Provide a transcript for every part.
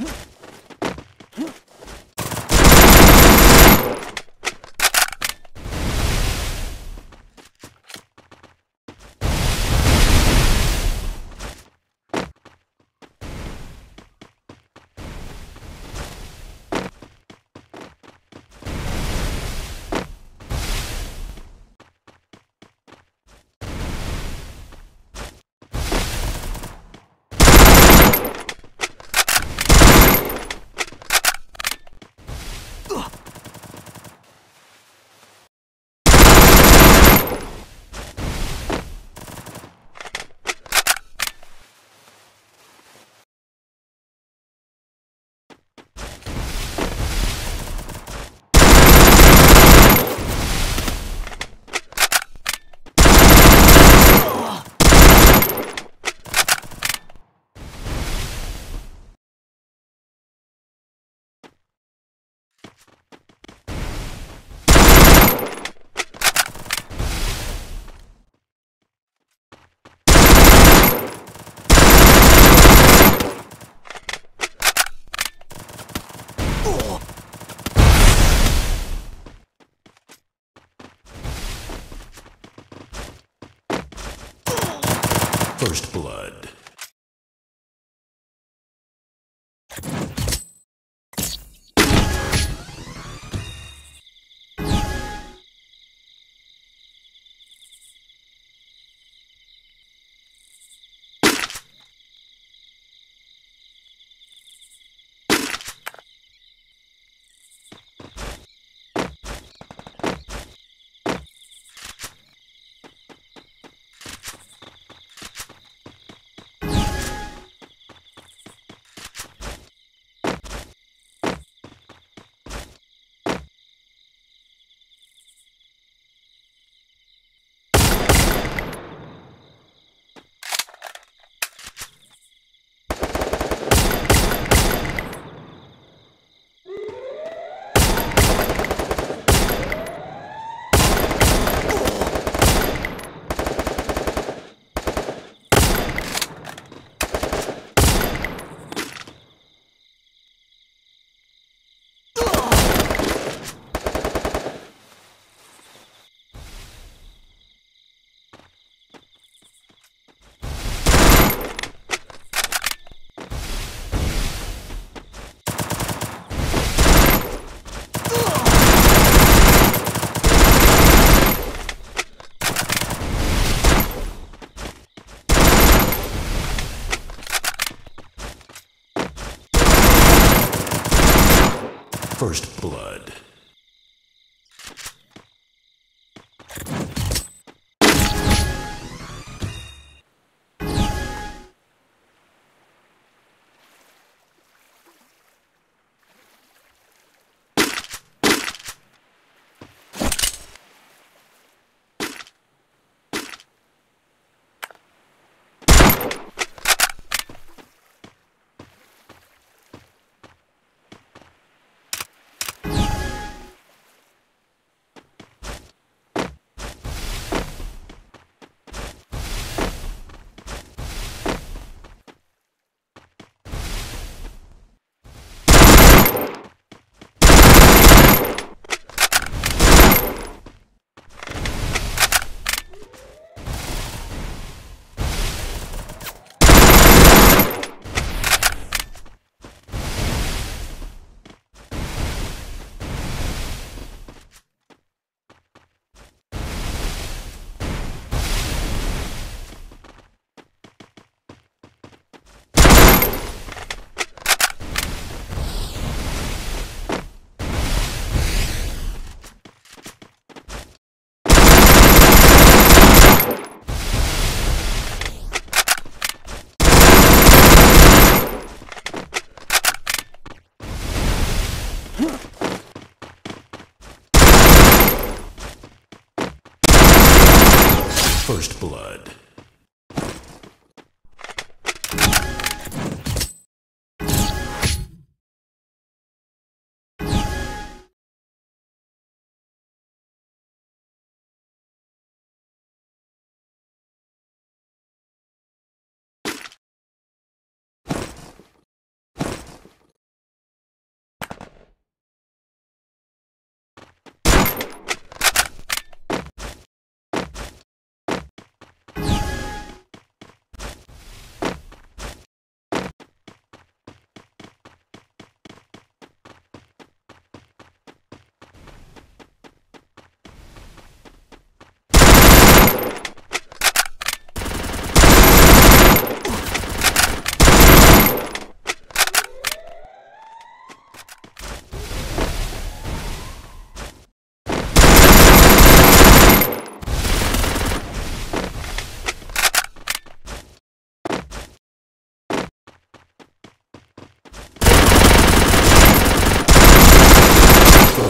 Come on. First Blood. First Blood. First Blood.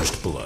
дождь плохо.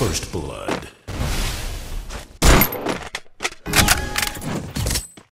First blood.